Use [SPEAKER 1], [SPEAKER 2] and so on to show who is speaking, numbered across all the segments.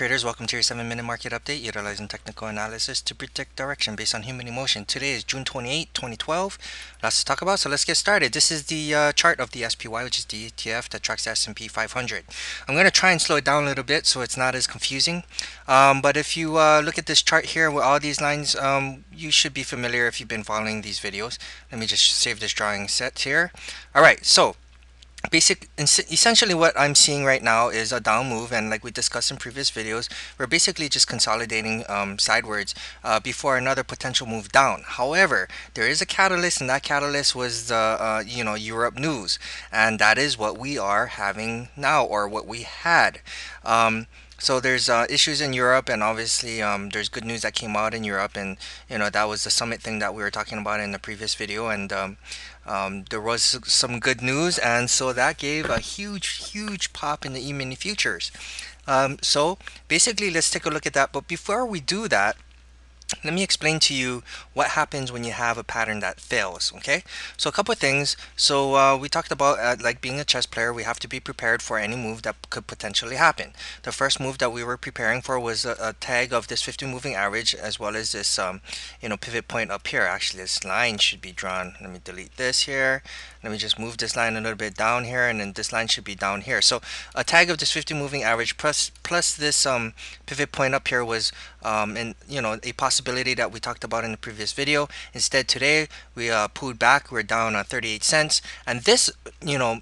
[SPEAKER 1] Traders, welcome to your 7 minute market update utilizing technical analysis to predict direction based on human emotion. Today is June 28, 2012. Lots to talk about, so let's get started. This is the uh, chart of the SPY, which is the ETF that tracks the S&P 500. I'm going to try and slow it down a little bit so it's not as confusing. Um, but if you uh, look at this chart here with all these lines, um, you should be familiar if you've been following these videos. Let me just save this drawing set here. Alright, so basic essentially what I'm seeing right now is a down move and like we discussed in previous videos we're basically just consolidating um, sidewards uh, before another potential move down. However there is a catalyst and that catalyst was the uh, you know Europe news and that is what we are having now or what we had. Um, so there's uh, issues in Europe, and obviously um, there's good news that came out in Europe, and you know that was the summit thing that we were talking about in the previous video, and um, um, there was some good news, and so that gave a huge, huge pop in the E-mini futures. Um, so basically, let's take a look at that. But before we do that, let me explain to you what happens when you have a pattern that fails okay? So a couple of things. So uh, we talked about uh, like being a chess player we have to be prepared for any move that could potentially happen. The first move that we were preparing for was a, a tag of this 50 moving average as well as this um, you know pivot point up here. Actually this line should be drawn. Let me delete this here. Let me just move this line a little bit down here and then this line should be down here. So a tag of this 50 moving average plus plus this um, pivot point up here was um, and you know a possibility that we talked about in the previous video. Instead today we uh, pulled back. We're down uh, 38 cents. And this you know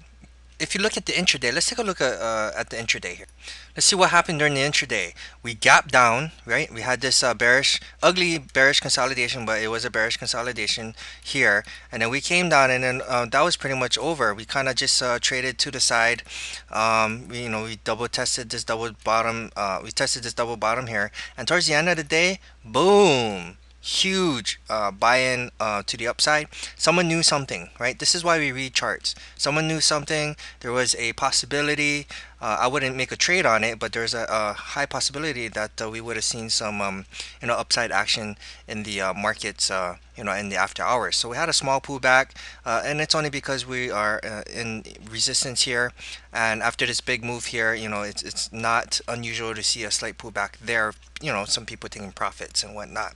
[SPEAKER 1] if you look at the intraday, let's take a look at, uh, at the intraday here. Let's see what happened during the intraday. We gapped down, right? We had this uh, bearish, ugly bearish consolidation, but it was a bearish consolidation here. And then we came down and then uh, that was pretty much over. We kind of just uh, traded to the side. Um, we, you know, we double tested this double bottom. Uh, we tested this double bottom here. And towards the end of the day, boom huge uh, buy-in uh, to the upside. Someone knew something right? This is why we read charts. Someone knew something. There was a possibility uh, I wouldn't make a trade on it but there's a, a high possibility that uh, we would have seen some um, you know upside action in the uh, markets uh, you know in the after hours. So we had a small pullback and it's only because we are in resistance here. And after this big move here you know it's, it's not unusual to see a slight pullback there you know some people taking profits and whatnot.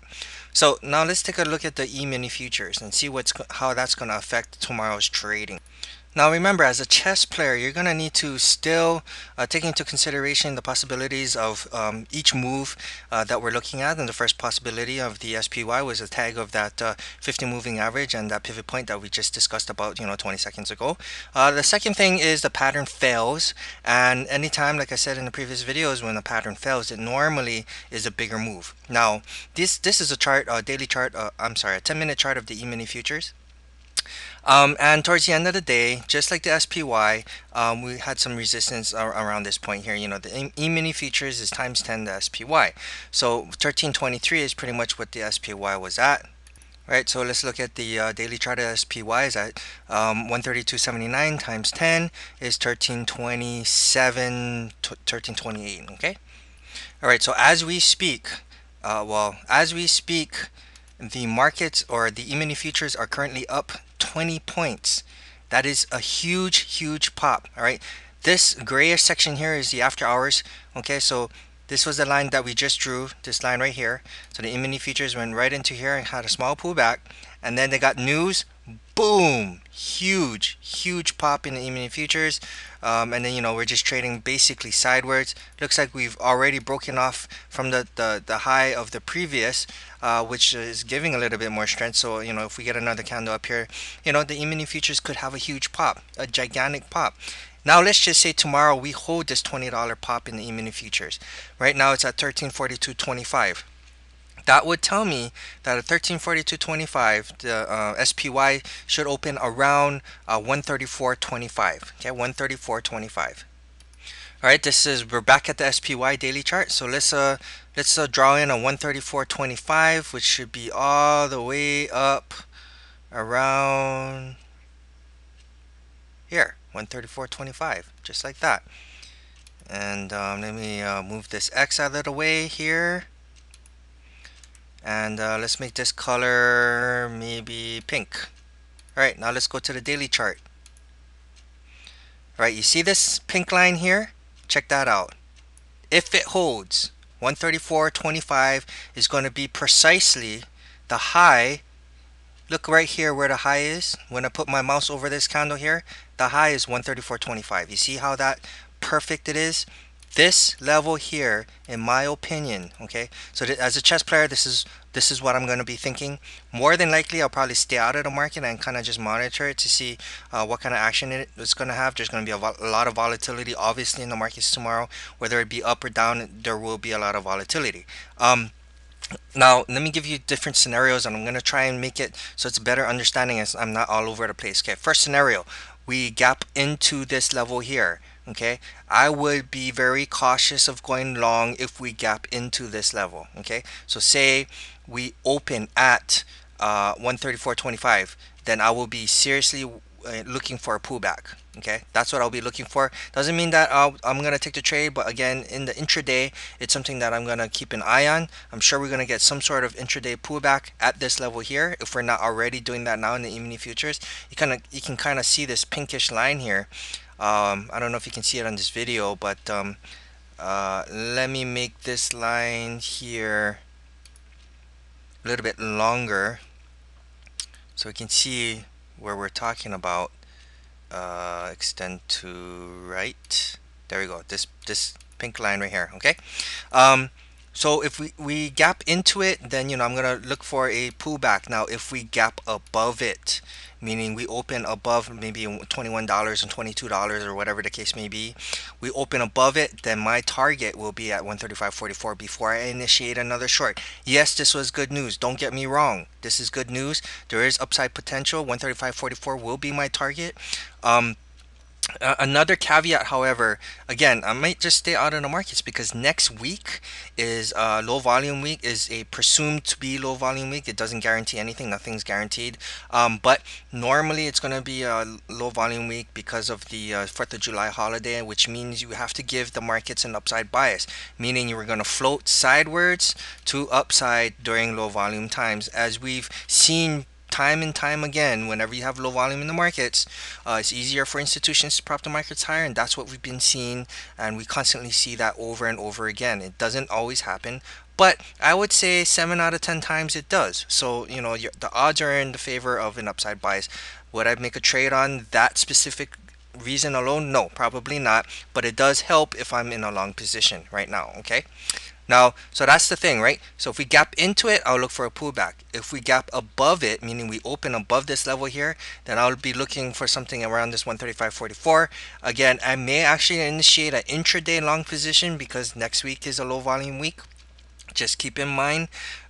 [SPEAKER 1] So now let's take a look at the E-mini futures and see what's how that's going to affect tomorrow's trading now remember, as a chess player, you're going to need to still uh, take into consideration the possibilities of um, each move uh, that we're looking at. And the first possibility of the SPY was a tag of that uh, 50 moving average and that pivot point that we just discussed about, you know, 20 seconds ago. Uh, the second thing is the pattern fails. And anytime, like I said in the previous videos, when the pattern fails, it normally is a bigger move. Now, this, this is a chart, a daily chart, uh, I'm sorry, a 10 minute chart of the E-mini futures. Um, and towards the end of the day, just like the SPY, um, we had some resistance around this point here. You know, the E-mini futures is times 10 the SPY. So 1323 is pretty much what the SPY was at. Right, so let's look at the uh, daily chart of SPY is at um, 132.79 times 10 is 1327, 1328, okay? All right, so as we speak, uh, well, as we speak, the markets or the E-mini futures are currently up 20 points. That is a huge, huge pop. All right. This grayish section here is the after hours. Okay, so this was the line that we just drew, this line right here. So the E-mini futures went right into here and had a small pullback. And then they got news boom. Huge huge pop in the E-mini futures. Um, and then you know we're just trading basically sideways. Looks like we've already broken off from the the, the high of the previous uh, which is giving a little bit more strength. So you know if we get another candle up here you know the E-mini futures could have a huge pop a gigantic pop. Now let's just say tomorrow we hold this $20 pop in the E-mini futures. Right now it's at 1342.25 that would tell me that at 1342.25 the uh, SPY should open around uh, 134.25 okay 134.25 all right this is we're back at the SPY daily chart so let's uh let's uh, draw in a 134.25 which should be all the way up around here 134.25 just like that. And um, let me uh, move this X out of the way here and uh, let's make this color maybe pink. Alright now let's go to the daily chart. Alright you see this pink line here? Check that out. If it holds 134.25 is going to be precisely the high. Look right here where the high is. When I put my mouse over this candle here the high is 134.25 you see how that perfect it is this level here in my opinion okay? So as a chess player this is this is what I'm going to be thinking. More than likely I'll probably stay out of the market and kind of just monitor it to see uh, what kind of action it's going to have. There's going to be a, a, lot of volatility obviously in the markets tomorrow. Whether it be up or down there will be a lot of volatility. Um, now let me give you different scenarios and I'm going to try and make it so it's better understanding as I'm not all over the place okay? First scenario we gap into this level here okay? I would be very cautious of going long if we gap into this level okay? So say we open at uh, 134.25 then I will be seriously uh, looking for a pullback okay? That's what I'll be looking for. Doesn't mean that i am gonna take the trade but again in the intraday it's something that I'm gonna keep an eye on. I'm sure we're gonna get some sort of intraday pullback at this level here. If we're not already doing that now in the e-mini futures you kind of you can kind of see this pinkish line here um, I don't know if you can see it on this video but um, uh, let me make this line here a little bit longer so we can see where we're talking about. Uh, extend to right. There we go. This this pink line right here okay? Um, so if we, we gap into it then you know I'm gonna look for a pullback. Now if we gap above it meaning we open above maybe $21 and $22 or whatever the case may be. We open above it then my target will be at 135.44 before I initiate another short. Yes this was good news. Don't get me wrong. This is good news. There is upside potential. 135.44 will be my target. Um, uh, another caveat, however, again, I might just stay out of the markets because next week is uh, low volume week, is a presumed to be low volume week. It doesn't guarantee anything, nothing's guaranteed. Um, but normally it's going to be a low volume week because of the uh, 4th of July holiday, which means you have to give the markets an upside bias, meaning you are going to float sidewards to upside during low volume times, as we've seen time and time again, whenever you have low volume in the markets, uh, it's easier for institutions to prop the markets higher, and that's what we've been seeing, and we constantly see that over and over again. It doesn't always happen, but I would say seven out of ten times it does. So you know the odds are in the favor of an upside bias. Would I make a trade on that specific reason alone? No, probably not. But it does help if I'm in a long position right now. Okay. Now, so that's the thing, right? So if we gap into it, I'll look for a pullback. If we gap above it, meaning we open above this level here, then I'll be looking for something around this 135.44. Again, I may actually initiate an intraday long position because next week is a low volume week. Just keep in mind,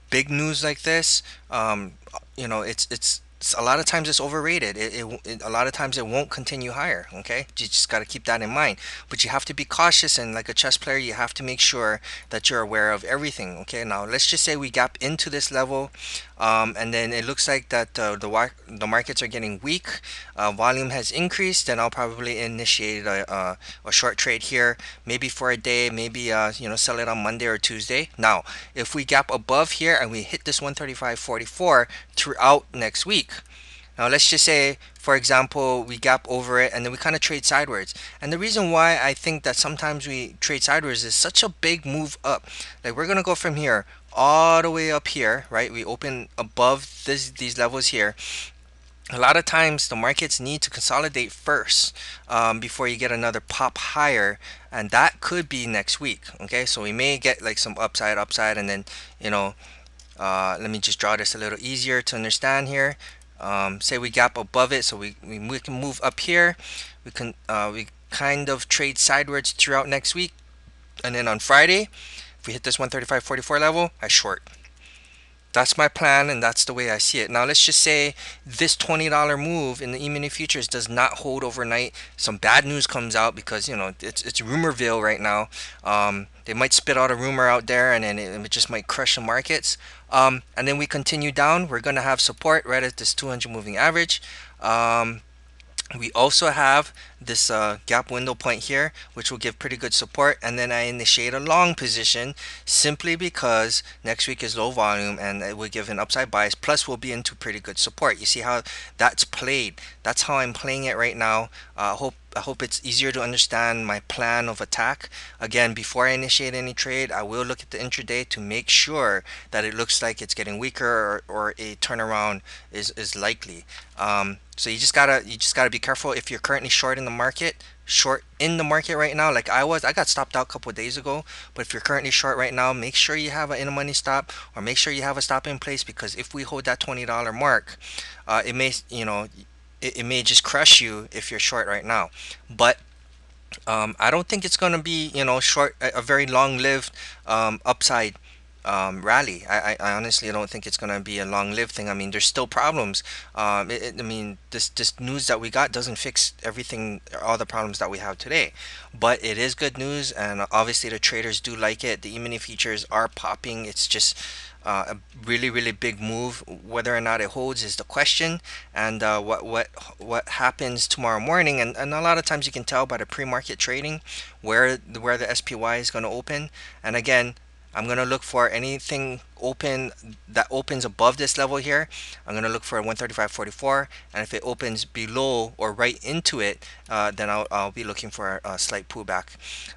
[SPEAKER 1] big news like this, um, you know, it's it's a lot of times it's overrated. It, it, it, a lot of times it won't continue higher. Okay, you just got to keep that in mind. But you have to be cautious, and like a chess player, you have to make sure that you're aware of everything. Okay, now let's just say we gap into this level, um, and then it looks like that uh, the the markets are getting weak. Uh, volume has increased, then I'll probably initiate a, a, a, short trade here, maybe for a day, maybe uh, you know sell it on Monday or Tuesday. Now, if we gap above here and we hit this 135.44 throughout next week now let's just say, for example, we gap over it and then we kind of trade sideways. And the reason why I think that sometimes we trade sideways is such a big move up. Like we're going to go from here all the way up here, right? We open above this, these levels here. A lot of times the markets need to consolidate first um, before you get another pop higher and that could be next week okay so we may get like some upside upside and then you know uh, let me just draw this a little easier to understand here um, say we gap above it so we, we, we can move up here. We can uh, we kind of trade sideways throughout next week and then on Friday if we hit this 135.44 level I short that's my plan and that's the way I see it. Now let's just say this $20 move in the E-mini futures does not hold overnight. Some bad news comes out because you know it's it's rumorville right now. Um, they might spit out a rumor out there and then it, it just might crush the markets. Um, and then we continue down. We're gonna have support right at this 200 moving average. Um, we also have this uh, gap window point here which will give pretty good support and then I initiate a long position simply because next week is low volume and it will give an upside bias plus we'll be into pretty good support you see how that's played that's how I'm playing it right now I uh, hope I hope it's easier to understand my plan of attack. Again, before I initiate any trade, I will look at the intraday to make sure that it looks like it's getting weaker or, or a turnaround is, is likely. Um, so you just gotta you just gotta be careful if you're currently short in the market, short in the market right now, like I was. I got stopped out a couple days ago, but if you're currently short right now, make sure you have an in money stop or make sure you have a stop in place because if we hold that twenty dollar mark, uh, it may you know it, it may just crush you if you're short right now. But um, I don't think it's going to be, you know, short, a, a very long-lived um, upside um, rally. I, I, honestly don't think it's going to be a long-lived thing. I mean, there's still problems. Um, it, it, I mean, this this news that we got doesn't fix everything, all the problems that we have today. But it is good news, and obviously the traders do like it. The E-mini futures are popping. It's just uh, a really really big move whether or not it holds is the question and uh, what what what happens tomorrow morning and, and a lot of times you can tell by the pre-market trading where where the SPY is going to open and again I'm going to look for anything open that opens above this level here I'm going to look for 135.44 and if it opens below or right into it uh, then I'll, I'll be looking for a, slight pullback.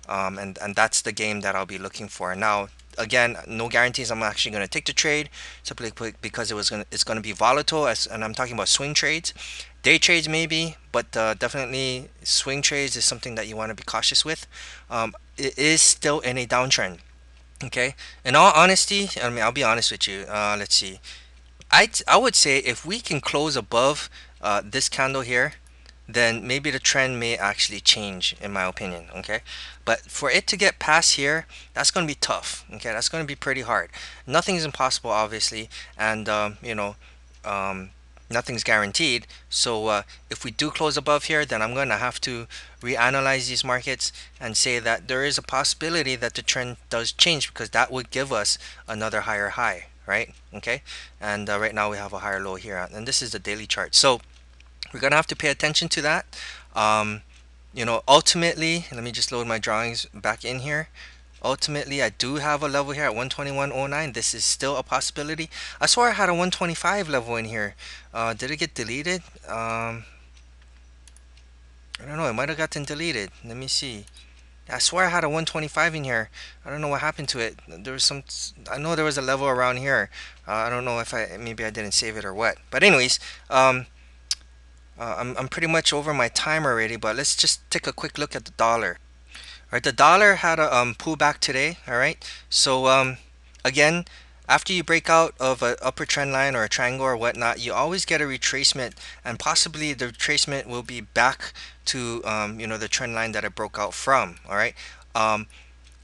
[SPEAKER 1] Um, and and that's the game that I'll be looking for. Now again no guarantees I'm actually going to take the trade simply because it was going to, it's going to be volatile as and I'm talking about swing trades. Day trades maybe but uh, definitely swing trades is something that you want to be cautious with. Um, it is still in a downtrend okay? In all honesty I mean I'll be honest with you uh, let's see. I, I would say if we can close above uh, this candle here then maybe the trend may actually change in my opinion okay? But for it to get past here that's going to be tough okay? That's going to be pretty hard. Nothing is impossible obviously and um, you know um, nothing's guaranteed. So uh, if we do close above here then I'm going to have to reanalyze these markets and say that there is a possibility that the trend does change because that would give us another higher high right? Okay? And uh, right now we have a higher low here and this is the daily chart. So we're gonna have to pay attention to that. Um, you know ultimately let me just load my drawings back in here ultimately I do have a level here at 121.09 this is still a possibility. I swear I had a 125 level in here. Uh, did it get deleted? Um, I don't know. It might have gotten deleted. Let me see. I swear I had a 125 in here. I don't know what happened to it. There was some I know there was a level around here. Uh, I don't know if I maybe I didn't save it or what. But anyways um, uh, I'm, I'm pretty much over my time already, but let's just take a quick look at the dollar. Right, the dollar had a um, pullback today. All right, so um, again, after you break out of an upper trend line or a triangle or whatnot, you always get a retracement, and possibly the retracement will be back to um, you know the trend line that it broke out from. All right. Um,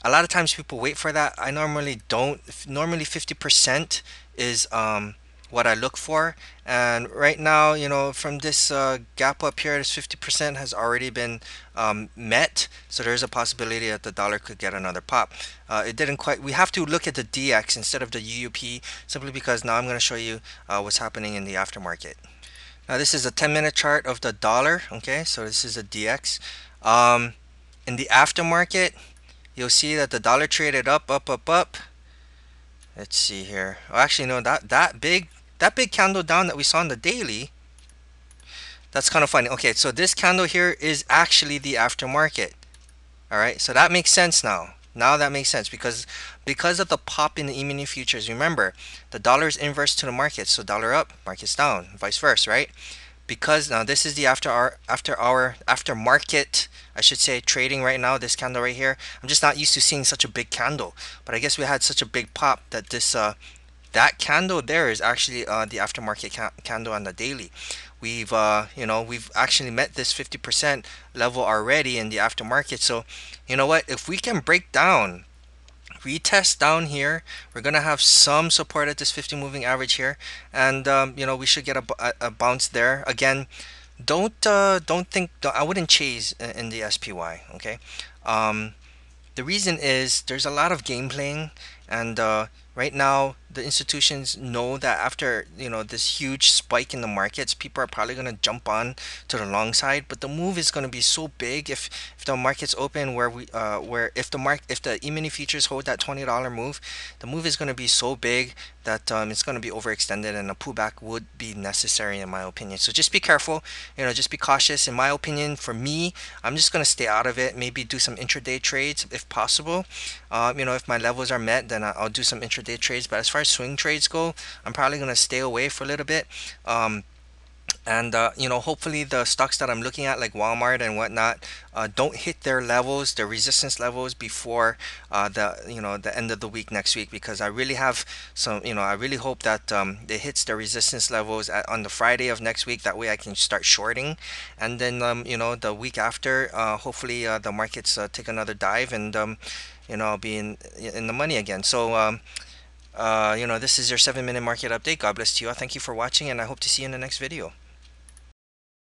[SPEAKER 1] a lot of times people wait for that. I normally don't. Normally, 50% is um, what I look for. And right now you know from this uh, gap up here this 50% has already been um, met. So there's a possibility that the dollar could get another pop. Uh, it didn't quite we have to look at the DX instead of the UUP simply because now I'm going to show you uh, what's happening in the aftermarket. Now this is a 10 minute chart of the dollar okay? So this is a DX um, in the aftermarket you'll see that the dollar traded up up up up. Let's see here. Oh, actually no that that big that big candle down that we saw on the daily that's kind of funny. Okay so this candle here is actually the aftermarket. All right so that makes sense now. Now that makes sense because because of the pop in the E-mini futures remember the dollar is inverse to the market so dollar up market's down vice versa right? Because now this is the after our after our after market I should say trading right now this candle right here I'm just not used to seeing such a big candle. But I guess we had such a big pop that this uh, that candle there is actually uh, the aftermarket ca candle on the daily. We've uh, you know we've actually met this 50% level already in the aftermarket. So you know what? If we can break down retest down here. We're gonna have some support at this 50 moving average here. And um, you know we should get a, a, a bounce there. Again don't uh, don't think I wouldn't chase in the SPY okay? Um, the reason is there's a lot of game playing. And uh, right now the institutions know that after you know this huge spike in the markets, people are probably going to jump on to the long side. But the move is going to be so big if if the markets open where we uh, where if the mark if the e-mini futures hold that twenty dollar move, the move is going to be so big that um, it's going to be overextended and a pullback would be necessary in my opinion. So just be careful, you know, just be cautious. In my opinion, for me, I'm just going to stay out of it. Maybe do some intraday trades if possible. Uh, you know, if my levels are met, then I'll do some intraday trades. But as far as swing trades go, I'm probably going to stay away for a little bit. Um, and uh, you know hopefully the stocks that I'm looking at like Walmart and whatnot uh, don't hit their levels their resistance levels before uh, the you know the end of the week next week because I really have some you know I really hope that um, it hits the resistance levels at, on the Friday of next week. That way I can start shorting. And then um, you know the week after uh, hopefully uh, the markets uh, take another dive and um, you know I'll be in in the money again. So um, uh, you know, this is your seven minute market update. God bless to you all. Thank you for watching, and I hope to see you in the next video.